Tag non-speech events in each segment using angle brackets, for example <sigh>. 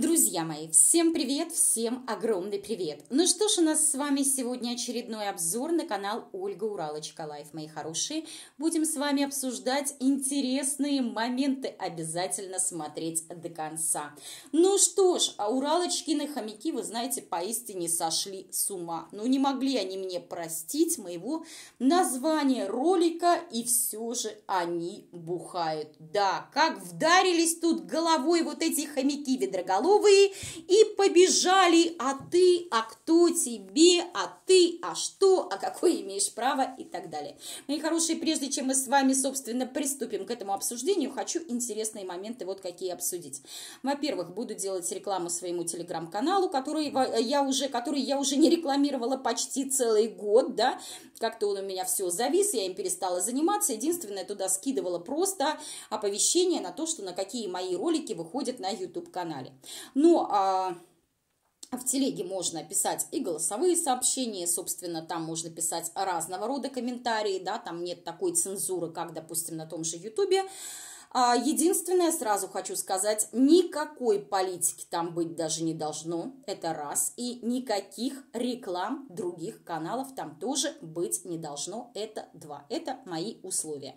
Друзья мои, всем привет, всем огромный привет. Ну что ж, у нас с вами сегодня очередной обзор на канал Ольга Уралочка Live, мои хорошие. Будем с вами обсуждать интересные моменты, обязательно смотреть до конца. Ну что ж, а Уралочкины хомяки, вы знаете, поистине сошли с ума. Ну не могли они мне простить моего названия ролика, и все же они бухают. Да, как вдарились тут головой вот эти хомяки ведроголовые головые и побежали, а ты, а кто тебе, а ты, а что, а какое имеешь право и так далее. Мои хорошие, прежде чем мы с вами, собственно, приступим к этому обсуждению, хочу интересные моменты вот какие обсудить. Во-первых, буду делать рекламу своему телеграм-каналу, который я уже, который я уже не рекламировала почти целый год, да, как-то он у меня все завис, я им перестала заниматься, единственное, туда скидывала просто оповещение на то, что на какие мои ролики выходят на YouTube-канале. Но а, в телеге можно писать и голосовые сообщения, собственно, там можно писать разного рода комментарии, да, там нет такой цензуры, как, допустим, на том же Ютубе. А, единственное, сразу хочу сказать, никакой политики там быть даже не должно, это раз, и никаких реклам других каналов там тоже быть не должно, это два, это мои условия.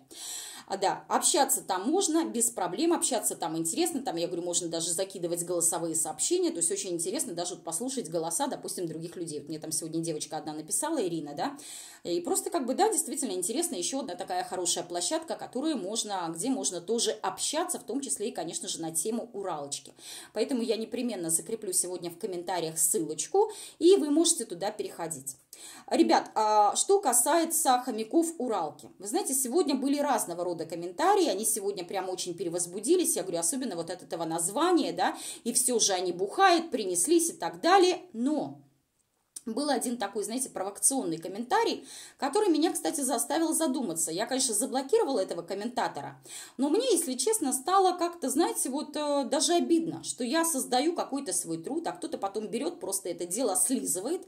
А, да, общаться там можно, без проблем, общаться там интересно, там, я говорю, можно даже закидывать голосовые сообщения, то есть очень интересно даже вот послушать голоса, допустим, других людей. Вот мне там сегодня девочка одна написала, Ирина, да, и просто как бы, да, действительно интересно, еще одна такая хорошая площадка, которую можно, где можно тоже общаться, в том числе и, конечно же, на тему Уралочки. Поэтому я непременно закреплю сегодня в комментариях ссылочку, и вы можете туда переходить. Ребят, а что касается хомяков Уралки. Вы знаете, сегодня были разного рода комментарии, они сегодня прямо очень перевозбудились, я говорю, особенно вот от этого названия, да, и все же они бухают, принеслись и так далее, но был один такой, знаете, провокационный комментарий, который меня, кстати, заставил задуматься. Я, конечно, заблокировала этого комментатора, но мне, если честно, стало как-то, знаете, вот э, даже обидно, что я создаю какой-то свой труд, а кто-то потом берет, просто это дело слизывает,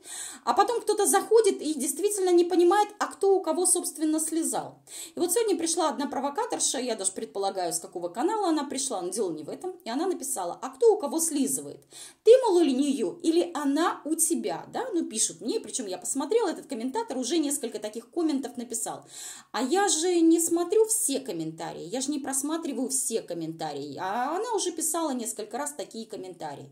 а потом кто-то заходит и действительно не понимает, а кто у кого, собственно, слезал. И вот сегодня пришла одна провокаторша, я даже предполагаю, с какого канала она пришла, но дело не в этом, и она написала, а кто у кого слизывает? Ты, мол, или нее, или она у тебя, да? Ну, пишут мне, причем я посмотрела, этот комментатор уже несколько таких комментов написал. А я же не смотрю все комментарии, я же не просматриваю все комментарии, а она уже писала несколько раз такие комментарии.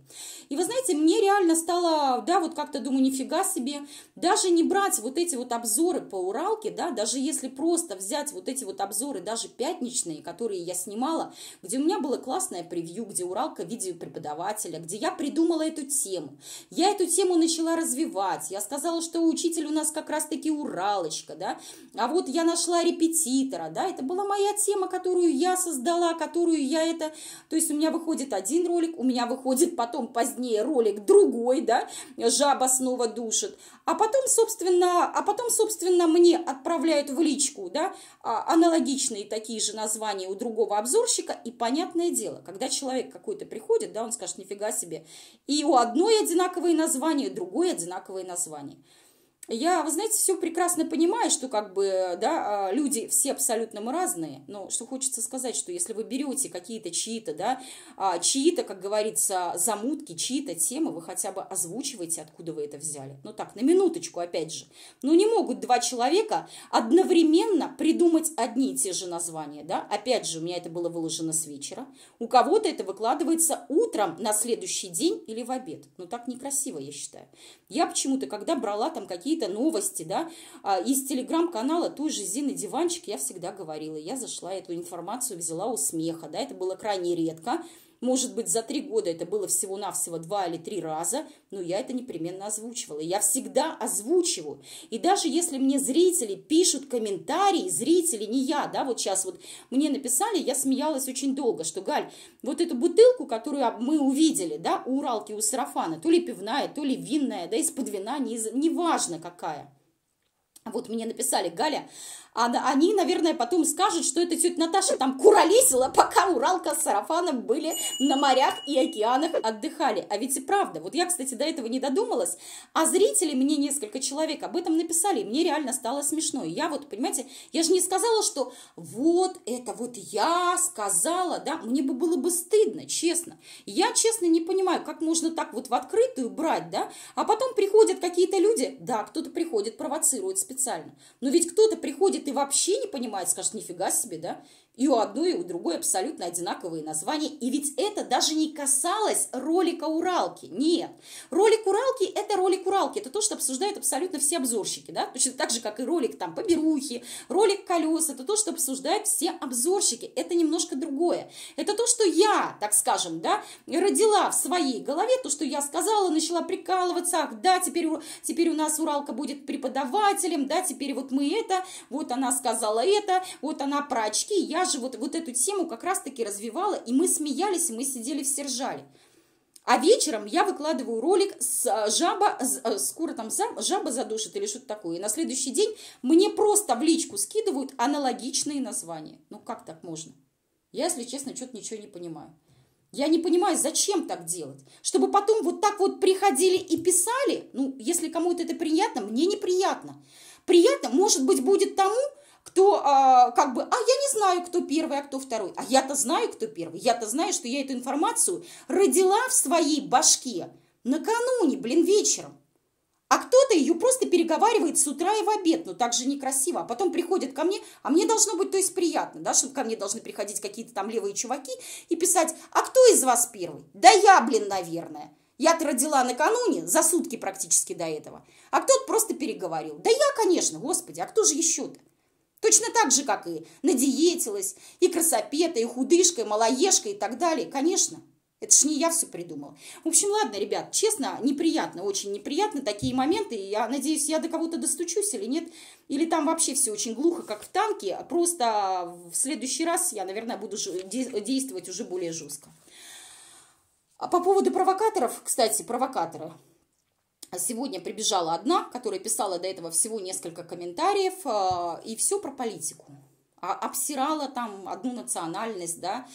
И вы знаете, мне реально стало, да, вот как-то думаю, нифига себе, даже не брать вот эти вот обзоры по Уралке, да, даже если просто взять вот эти вот обзоры, даже пятничные, которые я снимала, где у меня было классное превью, где Уралка видео преподавателя, где я придумала эту тему. Я эту тему начала развивать, развивать. Я сказала, что учитель у нас как раз-таки Уралочка, да. А вот я нашла репетитора, да. Это была моя тема, которую я создала, которую я это... То есть у меня выходит один ролик, у меня выходит потом позднее ролик другой, да. Жаба снова душит. А потом, собственно, а потом, собственно, мне отправляют в личку, да, а, аналогичные такие же названия у другого обзорщика. И понятное дело, когда человек какой-то приходит, да, он скажет, нифига себе. И у одной одинаковые названия, другой одинаковые новые названия. Я, вы знаете, все прекрасно понимаю, что как бы, да, а, люди все абсолютно мы разные, но что хочется сказать, что если вы берете какие-то чьи-то, да, а, чьи-то, как говорится, замутки, чьи-то темы, вы хотя бы озвучиваете, откуда вы это взяли. Ну так, на минуточку, опять же. Ну не могут два человека одновременно придумать одни и те же названия, да. Опять же, у меня это было выложено с вечера. У кого-то это выкладывается утром на следующий день или в обед. Ну так некрасиво, я считаю. Я почему-то, когда брала там какие какие-то новости, да, а, из телеграм-канала той же Зины Диванчик я всегда говорила, я зашла эту информацию, взяла у смеха, да, это было крайне редко, может быть, за три года это было всего-навсего два или три раза, но я это непременно озвучивала. Я всегда озвучиваю. И даже если мне зрители пишут комментарии, зрители, не я, да, вот сейчас вот мне написали, я смеялась очень долго, что, Галь, вот эту бутылку, которую мы увидели, да, у Уралки, у Сарафана, то ли пивная, то ли винная, да, из-под вина, неважно не какая – вот мне написали, Галя, они, наверное, потом скажут, что это тетя Наташа там куролесила, пока Уралка с Сарафаном были на морях и океанах отдыхали. А ведь и правда. Вот я, кстати, до этого не додумалась, а зрители, мне несколько человек об этом написали, и мне реально стало смешно. Я вот, понимаете, я же не сказала, что вот это вот я сказала, да, мне бы было бы стыдно, честно. Я, честно, не понимаю, как можно так вот в открытую брать, да, а потом приходят какие-то люди, да, кто-то приходит, провоцирует специально, но ведь кто-то приходит и вообще не понимает, скажет, нифига себе, да? И у одной, и у другой абсолютно одинаковые названия. И ведь это даже не касалось ролика Уралки. Нет. Ролик Уралки – это ролик Уралки. Это то, что обсуждают абсолютно все обзорщики. Да? Точно так же, как и ролик там по Берухе, ролик колес. Это то, что обсуждают все обзорщики. Это немножко другое. Это то, что я, так скажем, да, родила в своей голове. То, что я сказала, начала прикалываться. Ах, да, теперь, теперь у нас Уралка будет преподавателем. Да, теперь вот мы это, вот она сказала это, вот она про очки. Я же вот, вот эту тему как раз-таки развивала, и мы смеялись, и мы сидели все ржали. А вечером я выкладываю ролик с а, жаба, э, скоро там жаба задушит или что-то такое. И на следующий день мне просто в личку скидывают аналогичные названия. Ну как так можно? Я, если честно, что-то ничего не понимаю. Я не понимаю, зачем так делать? Чтобы потом вот так вот приходили и писали? Ну, если кому-то это приятно, мне неприятно. Приятно, может быть, будет тому, кто а, как бы, а я не знаю, кто первый, а кто второй. А я-то знаю, кто первый. Я-то знаю, что я эту информацию родила в своей башке накануне, блин, вечером. А кто-то ее просто переговаривает с утра и в обед, но так же некрасиво. А потом приходит ко мне, а мне должно быть, то есть, приятно, да, чтобы ко мне должны приходить какие-то там левые чуваки и писать, а кто из вас первый? Да я, блин, наверное. Я-то родила накануне, за сутки практически до этого. А кто-то просто переговорил. Да я, конечно, господи, а кто же еще-то? Точно так же, как и надиетилась, и красопета, и худышка, и малоежка, и так далее. Конечно, это ж не я все придумала. В общем, ладно, ребят, честно, неприятно, очень неприятно такие моменты. Я надеюсь, я до кого-то достучусь или нет. Или там вообще все очень глухо, как в танке. Просто в следующий раз я, наверное, буду действовать уже более жестко. А по поводу провокаторов, кстати, провокаторы – сегодня прибежала одна, которая писала до этого всего несколько комментариев, а, и все про политику. А обсирала там одну национальность, да.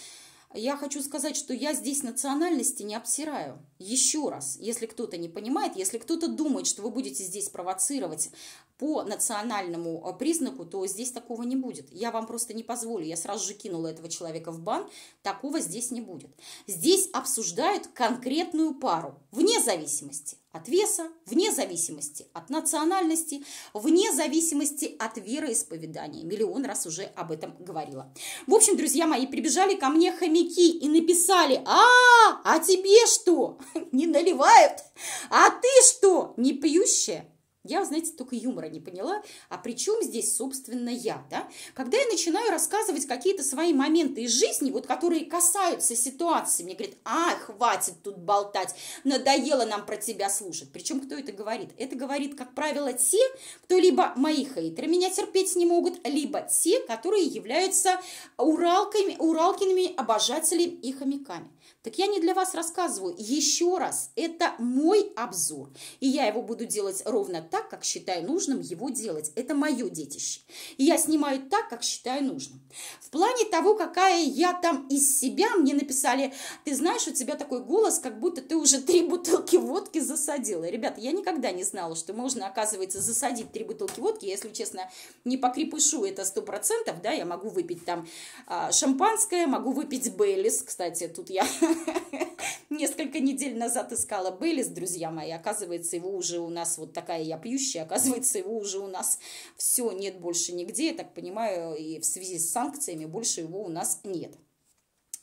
Я хочу сказать, что я здесь национальности не обсираю. Еще раз, если кто-то не понимает, если кто-то думает, что вы будете здесь провоцировать по национальному признаку, то здесь такого не будет. Я вам просто не позволю. Я сразу же кинула этого человека в бан. Такого здесь не будет. Здесь обсуждают конкретную пару, вне зависимости от веса, вне зависимости от национальности, вне зависимости от вероисповедания. Миллион раз уже об этом говорила. В общем, друзья мои, прибежали ко мне хомяки и написали, а, а тебе что, <laughs> не наливают? А ты что, не пьющая? Я, знаете, только юмора не поняла. А при чем здесь, собственно, я, да? Когда я начинаю рассказывать какие-то свои моменты из жизни, вот которые касаются ситуации, мне говорят, а, хватит тут болтать, надоело нам про тебя слушать. Причем кто это говорит? Это говорит, как правило, те, кто либо мои хейтеры меня терпеть не могут, либо те, которые являются уралками, уралкиными обожателями и хомяками. Так я не для вас рассказываю. Еще раз, это мой обзор. И я его буду делать ровно так, как считаю нужным его делать. Это мое детище. И я снимаю так, как считаю нужным. В плане того, какая я там из себя, мне написали, ты знаешь, у тебя такой голос, как будто ты уже три бутылки водки засадила. Ребята, я никогда не знала, что можно, оказывается, засадить три бутылки водки. Если честно, не по крепышу это сто процентов, да, я могу выпить там а, шампанское, могу выпить Бейлис, кстати, тут я <laughs> Несколько недель назад искала Бейлис, друзья мои. Оказывается, его уже у нас, вот такая я пьющая, оказывается, его уже у нас все нет больше нигде. Я так понимаю, и в связи с санкциями больше его у нас нет.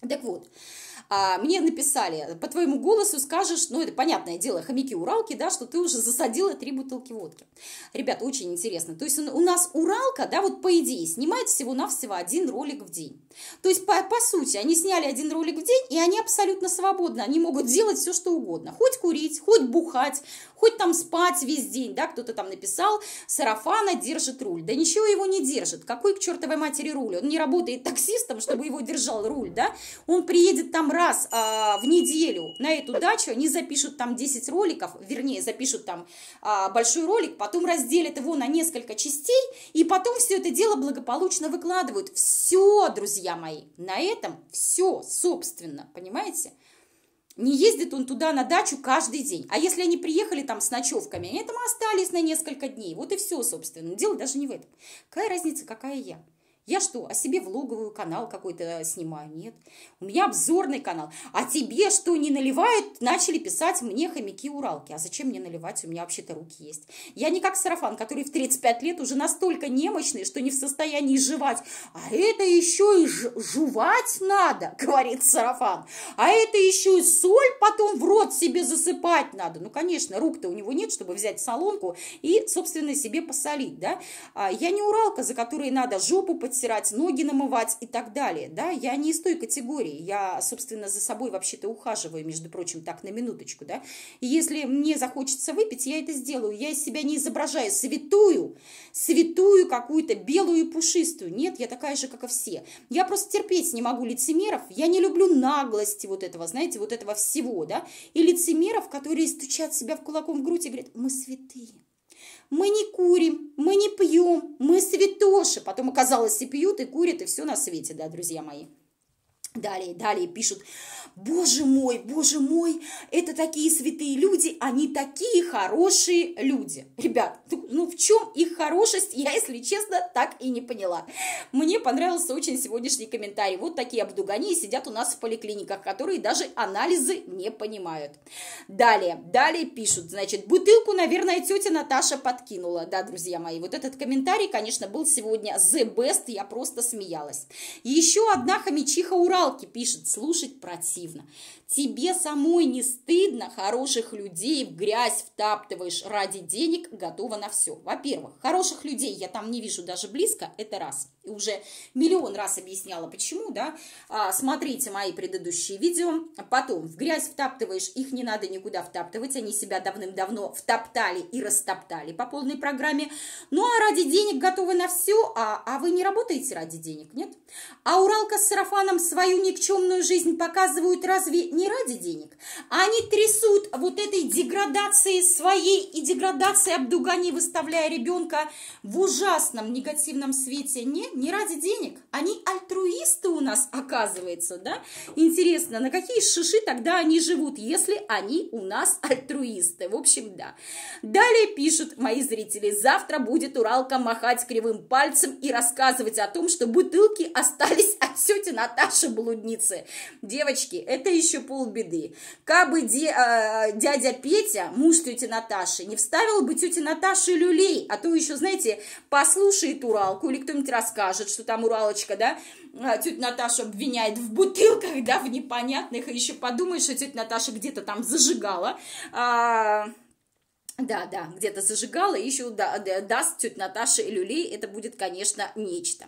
Так вот, а, мне написали, по твоему голосу скажешь, ну это понятное дело, хомяки-уралки, да, что ты уже засадила три бутылки водки. Ребята, очень интересно. То есть у нас Уралка, да, вот по идее, снимает всего-навсего один ролик в день. То есть, по, по сути, они сняли один ролик в день, и они абсолютно свободны. Они могут делать все, что угодно. Хоть курить, хоть бухать, хоть там спать весь день, да, кто-то там написал, сарафана держит руль. Да ничего его не держит. Какой к чертовой матери руль? Он не работает таксистом, чтобы его держал руль, да? Он приедет там раз а, в неделю на эту дачу, они запишут там 10 роликов, вернее, запишут там а, большой ролик, потом разделят его на несколько частей, и потом все это дело благополучно выкладывают. Все, друзья мои, на этом все, собственно, понимаете? Не ездит он туда на дачу каждый день. А если они приехали там с ночевками, они там остались на несколько дней. Вот и все, собственно. Дело даже не в этом. Какая разница, какая я? Я что, о себе влоговую канал какой-то снимаю? Нет. У меня обзорный канал. А тебе что, не наливают? Начали писать мне хомяки-уралки. А зачем мне наливать? У меня вообще-то руки есть. Я не как сарафан, который в 35 лет уже настолько немощный, что не в состоянии жевать. А это еще и жевать надо, <laughs> говорит сарафан. А это еще и соль потом в рот себе засыпать надо. Ну, конечно, рук-то у него нет, чтобы взять солонку и, собственно, себе посолить, да. А я не уралка, за которой надо жопу подтирать, ноги намывать и так далее. Да? Я не из той категории. Я, собственно, за собой вообще-то ухаживаю, между прочим, так на минуточку. Да? И если мне захочется выпить, я это сделаю. Я из себя не изображаю святую, святую какую-то белую и пушистую. Нет, я такая же, как и все. Я просто терпеть не могу лицемеров. Я не люблю наглости вот этого, знаете, вот этого всего. Да? И лицемеров, которые стучат себя в кулаком в грудь и говорят, мы святые. Мы не курим, мы не пьем, мы святоши. Потом оказалось и пьют, и курят, и все на свете, да, друзья мои. Далее, далее пишут, боже мой, боже мой, это такие святые люди, они такие хорошие люди. Ребят, ну, ну в чем их хорошесть, я, если честно, так и не поняла. Мне понравился очень сегодняшний комментарий. Вот такие обдугани сидят у нас в поликлиниках, которые даже анализы не понимают. Далее, далее пишут, значит, бутылку, наверное, тетя Наташа подкинула. Да, друзья мои, вот этот комментарий, конечно, был сегодня the best, я просто смеялась. Еще одна хомячиха Урал Галки пишет, слушать противно. Тебе самой не стыдно хороших людей в грязь втаптываешь ради денег, готова на все. Во-первых, хороших людей я там не вижу даже близко, это раз. И уже миллион раз объясняла, почему, да. А, смотрите мои предыдущие видео. Потом, в грязь втаптываешь, их не надо никуда втаптывать, они себя давным-давно втоптали и растоптали по полной программе. Ну, а ради денег готовы на все, а, а вы не работаете ради денег, нет? А Уралка с сарафаном свою никчемную жизнь показывают разве не ради денег. Они трясут вот этой деградацией своей и деградацией обдуганий, выставляя ребенка в ужасном негативном свете. Не, не ради денег. Они альтруисты у нас, оказывается, да? Интересно, на какие шиши тогда они живут, если они у нас альтруисты? В общем, да. Далее пишут мои зрители, завтра будет Уралка махать кривым пальцем и рассказывать о том, что бутылки остались от тети Наташи блудницы. Девочки, это еще полбеды. Кабы де, э, дядя Петя, муж тети Наташи, не вставил бы тете Наташе люлей, а то еще, знаете, послушает Уралку или кто-нибудь расскажет, что там Уралочка, да, а, тетя Наташа обвиняет в бутылках, да, в непонятных, и еще подумает, что тетя Наташа где-то там зажигала. А, да, да, где-то зажигала, еще да, даст тетя Наташа и люлей, это будет, конечно, нечто.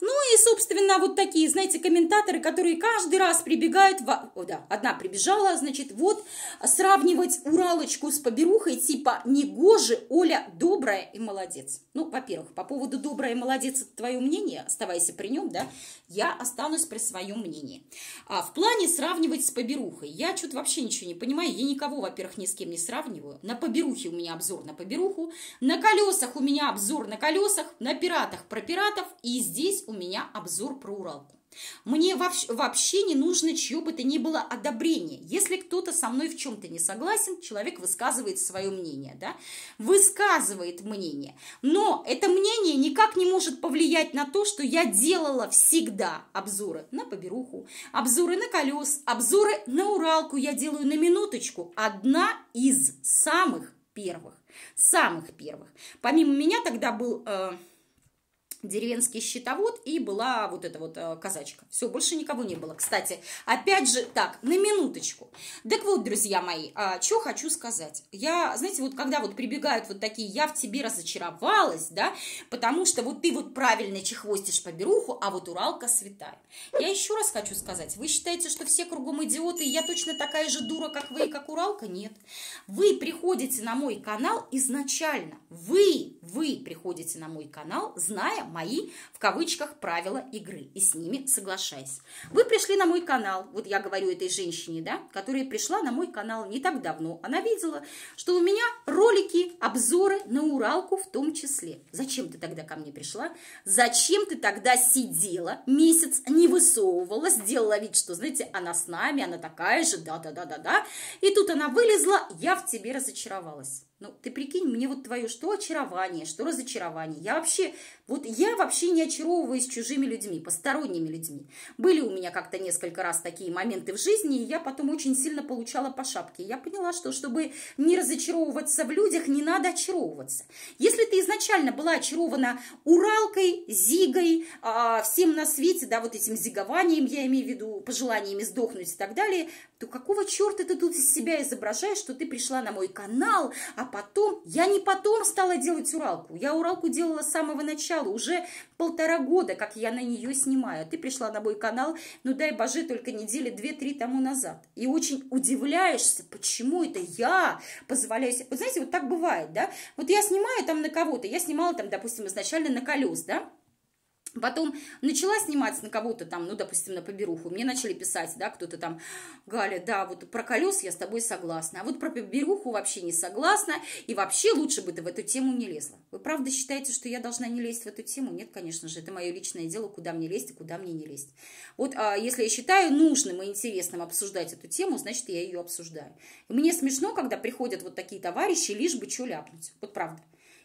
Ну и, собственно, вот такие, знаете, комментаторы, которые каждый раз прибегают, в... О, да, одна прибежала, значит, вот, сравнивать Уралочку с поберухой, типа, негоже, Оля добрая и молодец. Ну, во-первых, по поводу добрая и молодец, это твое мнение, оставайся при нем, да, я останусь при своем мнении. А в плане сравнивать с поберухой, я что-то вообще ничего не понимаю, я никого, во-первых, ни с кем не сравниваю. На поберухе у меня обзор на поберуху, на колесах у меня обзор на колесах, на пиратах про пиратов, и здесь у меня обзор про Уралку. Мне вообще не нужно чье бы то ни было одобрение. Если кто-то со мной в чем-то не согласен, человек высказывает свое мнение, да, высказывает мнение. Но это мнение никак не может повлиять на то, что я делала всегда обзоры на поберуху, обзоры на колес, обзоры на Уралку я делаю на минуточку. Одна из самых первых, самых первых. Помимо меня тогда был... Э, деревенский щитовод и была вот эта вот э, казачка. Все, больше никого не было. Кстати, опять же, так, на минуточку. Так вот, друзья мои, а, что хочу сказать. Я, знаете, вот когда вот прибегают вот такие, я в тебе разочаровалась, да, потому что вот ты вот правильно чехвостишь по беруху, а вот Уралка святая. Я еще раз хочу сказать, вы считаете, что все кругом идиоты, и я точно такая же дура, как вы и как Уралка? Нет. Вы приходите на мой канал изначально. Вы, вы приходите на мой канал, зная мои, в кавычках, правила игры, и с ними соглашаясь. Вы пришли на мой канал, вот я говорю этой женщине, да, которая пришла на мой канал не так давно. Она видела, что у меня ролики, обзоры на Уралку в том числе. Зачем ты тогда ко мне пришла? Зачем ты тогда сидела месяц, не высовывалась, сделала вид, что, знаете, она с нами, она такая же, да-да-да-да-да. И тут она вылезла, я в тебе разочаровалась. Ну, ты прикинь, мне вот твое что очарование, что разочарование. Я вообще, вот я вообще не очаровываюсь чужими людьми, посторонними людьми. Были у меня как-то несколько раз такие моменты в жизни, и я потом очень сильно получала по шапке. Я поняла, что чтобы не разочаровываться в людях, не надо очаровываться. Если ты изначально была очарована Уралкой, Зигой, а, всем на свете, да, вот этим зигованием, я имею в виду, пожеланиями сдохнуть и так далее, то какого черта ты тут из себя изображаешь, что ты пришла на мой канал, а потом, я не потом стала делать Уралку, я Уралку делала с самого начала, уже полтора года, как я на нее снимаю. Ты пришла на мой канал, ну дай боже, только недели две-три тому назад. И очень удивляешься, почему это я позволяю себе. Вот знаете, вот так бывает, да? Вот я снимаю там на кого-то, я снимала там, допустим, изначально на колес, да? Потом начала снимать на кого-то там, ну, допустим, на поберуху. Мне начали писать, да, кто-то там, Галя, да, вот про колес я с тобой согласна, а вот про поберуху вообще не согласна, и вообще лучше бы ты в эту тему не лезла. Вы правда считаете, что я должна не лезть в эту тему? Нет, конечно же, это мое личное дело, куда мне лезть и куда мне не лезть. Вот а, если я считаю нужным и интересным обсуждать эту тему, значит, я ее обсуждаю. И мне смешно, когда приходят вот такие товарищи, лишь бы что ляпнуть. Вот правда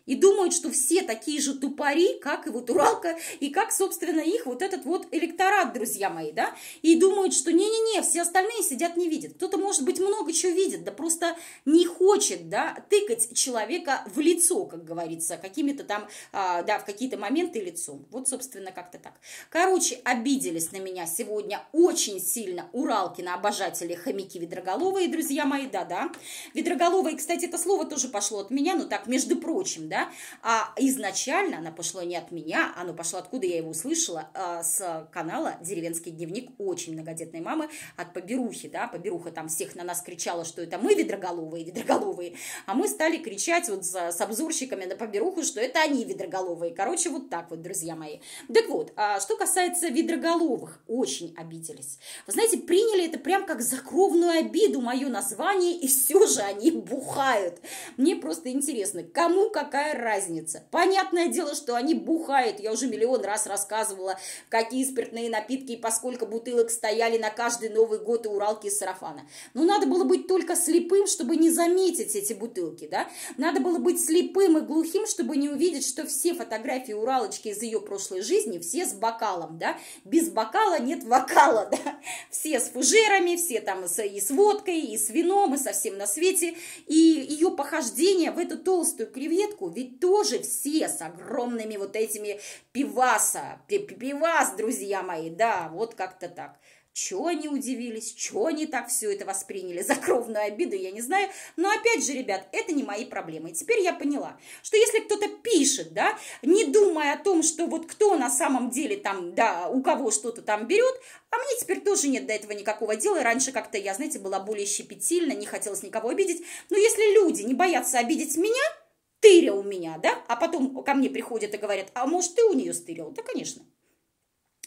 и думают, что все такие же тупари, как и вот Уралка, и как, собственно, их вот этот вот электорат, друзья мои, да, и думают, что не-не-не, все остальные сидят не видят. Кто-то, может быть, много чего видит, да просто не хочет, да, тыкать человека в лицо, как говорится, какими-то там, а, да, в какие-то моменты лицом. Вот, собственно, как-то так. Короче, обиделись на меня сегодня очень сильно Уралки на обожатели хомяки ведроголовые, друзья мои, да-да. Ведроголовые, кстати, это слово тоже пошло от меня, но так, между прочим, да, да, а изначально она пошла не от меня, оно пошло откуда я его услышала, а, с канала «Деревенский дневник» очень многодетной мамы от Поберухи, да, Поберуха там всех на нас кричала, что это мы ведроголовые, ведроголовые, а мы стали кричать вот с, с обзорщиками на Поберуху, что это они ведроголовые, короче, вот так вот, друзья мои. Так вот, а что касается ведроголовых, очень обиделись. Вы знаете, приняли это прям как закровную обиду, мое название, и все же они бухают. Мне просто интересно, кому какая какая разница? Понятное дело, что они бухают. Я уже миллион раз рассказывала, какие спиртные напитки и поскольку бутылок стояли на каждый Новый год и Уралки из сарафана. Но надо было быть только слепым, чтобы не заметить эти бутылки, да? Надо было быть слепым и глухим, чтобы не увидеть, что все фотографии Уралочки из ее прошлой жизни, все с бокалом, да? Без бокала нет вокала, <laughs> да? Все с фужерами, все там и с водкой, и с вином, и совсем на свете. И ее похождение в эту толстую креветку ведь тоже все с огромными вот этими пиваса, пивас, друзья мои, да, вот как-то так. Чего они удивились, чего они так все это восприняли за кровную обиду, я не знаю. Но опять же, ребят, это не мои проблемы. И теперь я поняла, что если кто-то пишет, да, не думая о том, что вот кто на самом деле там, да, у кого что-то там берет, а мне теперь тоже нет до этого никакого дела. раньше как-то я, знаете, была более щепетильна, не хотелось никого обидеть. Но если люди не боятся обидеть меня, стыря у меня, да, а потом ко мне приходят и говорят, а может, ты у нее стырил? Да, конечно.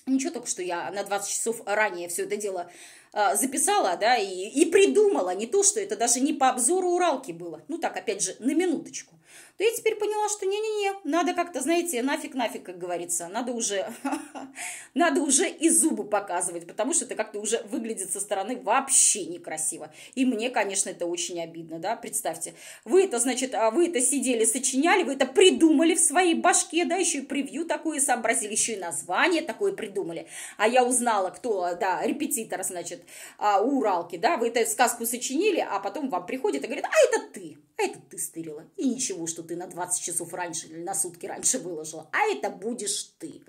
Ничего только, что я на 20 часов ранее все это дело э, записала, да, и, и придумала. Не то, что это даже не по обзору Уралки было. Ну так, опять же, на минуточку то я теперь поняла, что не-не-не, надо как-то, знаете, нафиг-нафиг, как говорится, надо уже, <laughs> надо уже и зубы показывать, потому что это как-то уже выглядит со стороны вообще некрасиво. И мне, конечно, это очень обидно, да, представьте. Вы это, значит, а вы это сидели, сочиняли, вы это придумали в своей башке, да, еще и превью такое сообразили, еще и название такое придумали. А я узнала, кто, да, репетитор, значит, а, у Уралки, да, вы эту сказку сочинили, а потом вам приходит и говорит, а это ты, а это ты стырила. И ничего, что ты на 20 часов раньше или на сутки раньше выложила, а это будешь ты.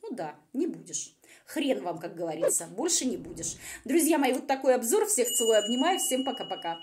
Ну да, не будешь. Хрен вам, как говорится, больше не будешь. Друзья мои, вот такой обзор. Всех целую, обнимаю. Всем пока-пока.